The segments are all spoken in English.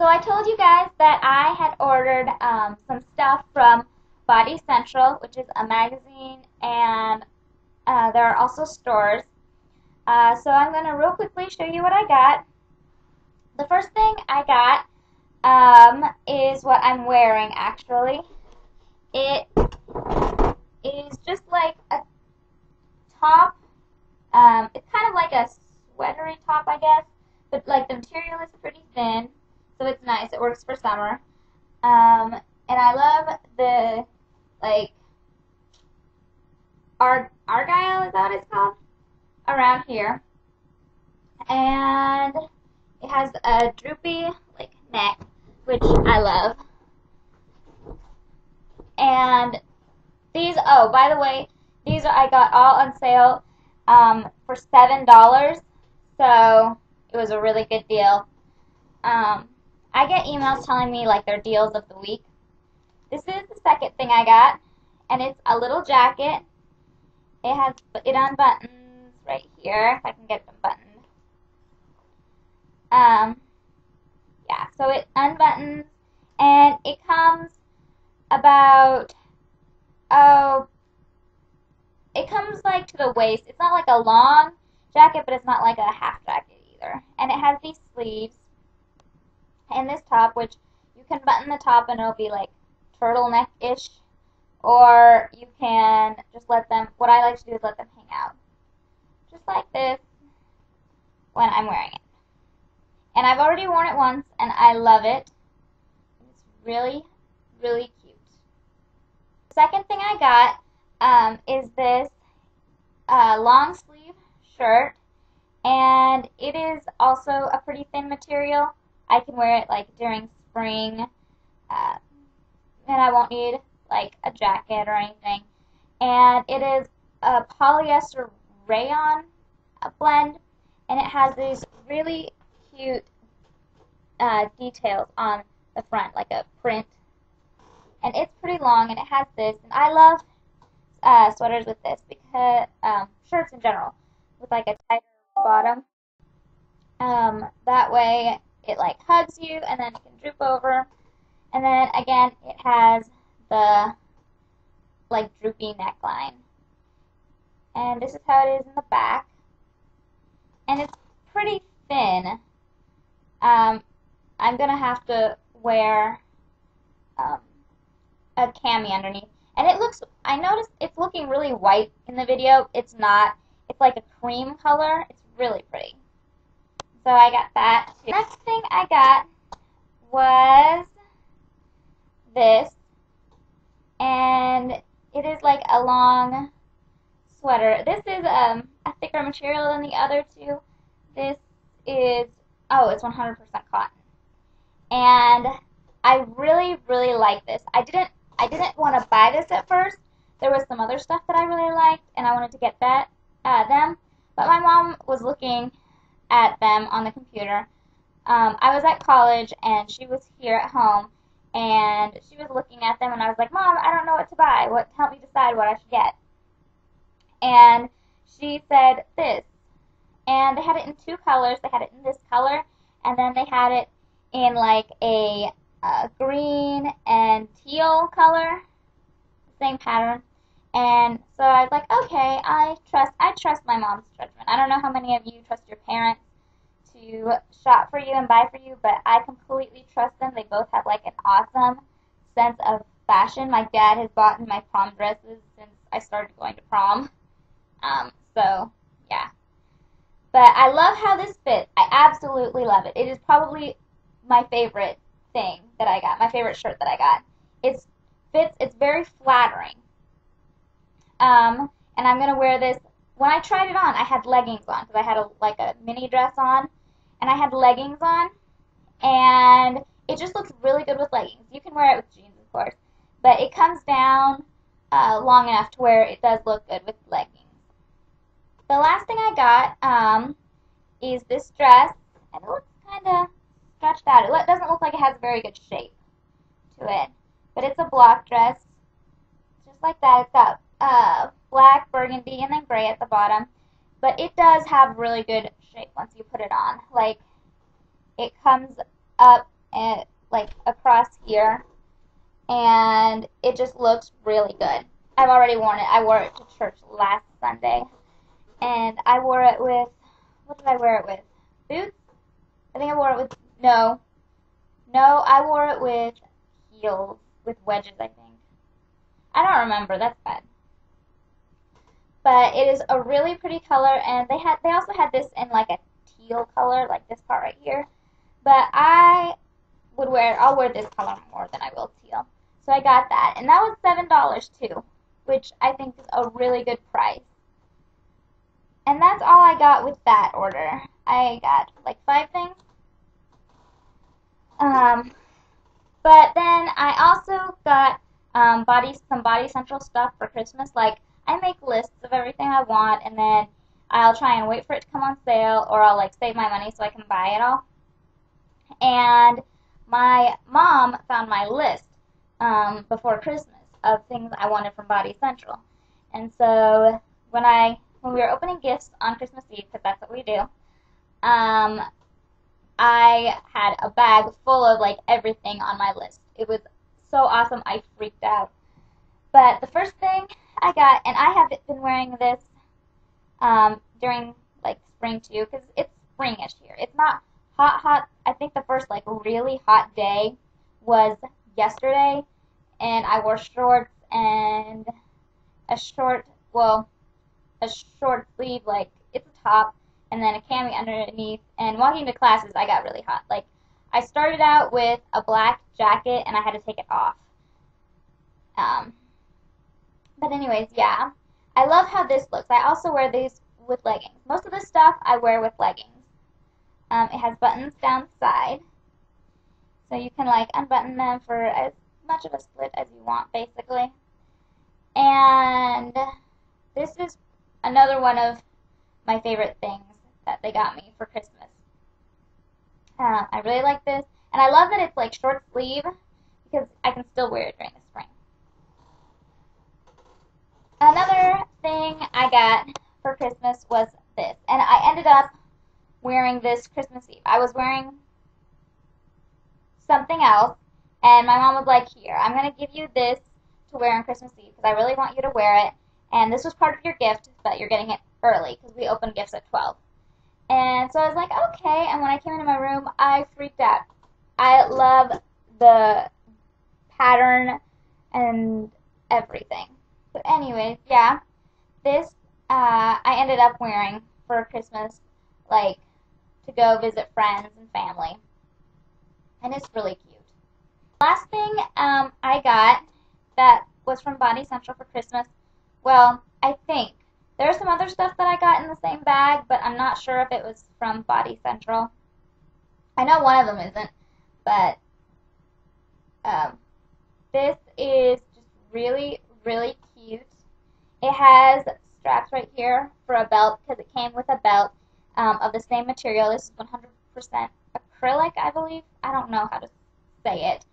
So I told you guys that I had ordered um, some stuff from Body Central, which is a magazine, and uh, there are also stores. Uh, so I'm going to real quickly show you what I got. The first thing I got um, is what I'm wearing, actually. It is just like a top. Um, it's kind of like a sweatery top, I guess, but like the material is pretty thin so it's nice. It works for summer. Um, and I love the like Ar- argyle is that what it's called around here, and it has a droopy like neck, which I love. And these, oh, by the way, these are, I got all on sale um, for seven dollars, so it was a really good deal. Um, I get emails telling me like their deals of the week. This is the second thing I got, and it's a little jacket. It has it unbuttons right here, if I can get them buttoned. Um, yeah, so it unbuttons, and it comes about, oh, it comes like to the waist. It's not like a long jacket, but it's not like a half jacket either. And it has these sleeves and this top, which you can button the top and it'll be like turtleneck-ish, or you can just let them, what I like to do is let them hang out. Just like this when I'm wearing it. And I've already worn it once, and I love it. It's really, really cute. Second thing I got um, is this uh, long sleeve shirt, and it is also a pretty thin material. I can wear it like during spring, uh, and I won't need like a jacket or anything. And it is a polyester rayon blend, and it has these really cute uh, details on the front, like a print. And it's pretty long, and it has this. And I love uh, sweaters with this because um, shirts in general with like a tighter bottom. Um, that way it like hugs you and then it can droop over. And then again, it has the like droopy neckline. And this is how it is in the back. And it's pretty thin. Um, I'm going to have to wear um, a cami underneath. And it looks, I noticed it's looking really white in the video. It's not. It's like a cream color. It's really pretty. So I got that. Next thing I got was this. And it is like a long sweater. This is um, a thicker material than the other two. This is, oh, it's 100% cotton. And I really, really like this. I didn't, I didn't want to buy this at first. There was some other stuff that I really liked, and I wanted to get that, uh, them. But my mom was looking at them on the computer. Um, I was at college and she was here at home and she was looking at them and I was like, Mom, I don't know what to buy. What help me decide what I should get? And she said this. And they had it in two colors. They had it in this color and then they had it in like a uh, green and teal color, same pattern. And so I was like, okay, I trust I trust my mom's judgment. I don't know how many of you trust your parents to shop for you and buy for you, but I completely trust them. They both have like an awesome sense of fashion. My dad has bought my prom dresses since I started going to prom. Um, so yeah. But I love how this fits. I absolutely love it. It is probably my favorite thing that I got. My favorite shirt that I got. It fits. It's very flattering. Um, and I'm gonna wear this. When I tried it on, I had leggings on because I had a like a mini dress on, and I had leggings on, and it just looks really good with leggings. You can wear it with jeans, of course, but it comes down uh, long enough to where it does look good with leggings. The last thing I got um, is this dress, and it looks kind of stretched out. It doesn't look like it has a very good shape to it, but it's a block dress, just like that. It's got uh, black, burgundy, and then gray at the bottom. But it does have really good shape once you put it on. Like, it comes up and like across here, and it just looks really good. I've already worn it. I wore it to church last Sunday, and I wore it with what did I wear it with? Boots? I think I wore it with no, no. I wore it with heels with wedges. I think. I don't remember. That's bad. But it is a really pretty color, and they had they also had this in like a teal color, like this part right here. But I would wear I'll wear this color more than I will teal. So I got that, and that was seven dollars too, which I think is a really good price. And that's all I got with that order. I got like five things. Um, but then I also got um, body some Body Central stuff for Christmas. Like I make lists of everything I want, and then I'll try and wait for it to come on sale, or I'll like save my money so I can buy it all. And my mom found my list um, before Christmas of things I wanted from Body Central, and so when I when we were opening gifts on Christmas Eve, because that's what we do, um, I had a bag full of like everything on my list. It was so awesome. I freaked out. But the first thing I got, and I have been wearing this um, during like spring too, because it's springish here. It's not hot, hot. I think the first like really hot day was yesterday, and I wore shorts and a short, well, a short sleeve like it's a top, and then a cami underneath. And walking to classes, I got really hot. Like I started out with a black jacket, and I had to take it off. Um, but anyways, yeah. I love how this looks. I also wear these with leggings. Most of the stuff I wear with leggings. Um, it has buttons down the side. So you can like unbutton them for as much of a split as you want, basically. And this is another one of my favorite things that they got me for Christmas. Um, I really like this. And I love that it's like short sleeve because I can still wear it during the spring. Another thing I got for Christmas was this. And I ended up wearing this Christmas Eve. I was wearing something else. And my mom was like, here, I'm going to give you this to wear on Christmas Eve because I really want you to wear it. And this was part of your gift, but you're getting it early because we open gifts at 12. And so I was like, okay. And when I came into my room, I freaked out. I love the pattern and everything. But anyways, yeah, this uh, I ended up wearing for Christmas, like to go visit friends and family, and it's really cute. Last thing um, I got that was from Body Central for Christmas. Well, I think there's some other stuff that I got in the same bag, but I'm not sure if it was from Body Central. I know one of them isn't, but um, this is just really, really cute. It has straps right here for a belt because it came with a belt um, of the same material. This is 100% acrylic, I believe. I don't know how to say it.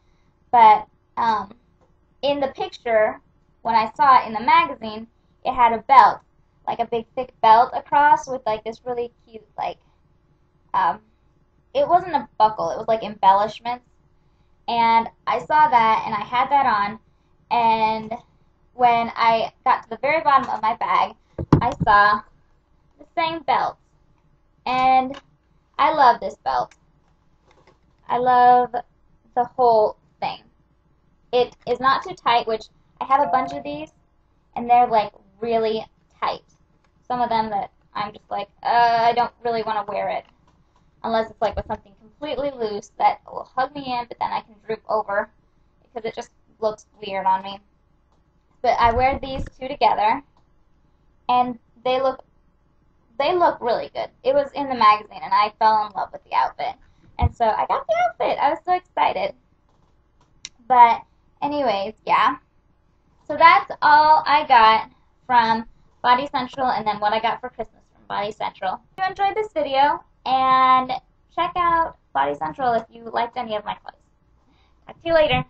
But um, in the picture, when I saw it in the magazine, it had a belt, like a big thick belt across with like this really cute, like, um, it wasn't a buckle, it was like embellishments. And I saw that and I had that on, and when I got to the very bottom of my bag, I saw the same belt. And I love this belt. I love the whole thing. It is not too tight, which I have a bunch of these, and they're like really tight. Some of them that I'm just like, uh, I don't really want to wear it. Unless it's like with something completely loose that will hug me in, but then I can droop over because it just looks weird on me. But I wear these two together, and they look they look really good. It was in the magazine, and I fell in love with the outfit, and so I got the outfit. I was so excited. But anyways, yeah. So that's all I got from Body Central, and then what I got for Christmas from Body Central. If you enjoyed this video, and check out Body Central if you liked any of my clothes. Talk to you later.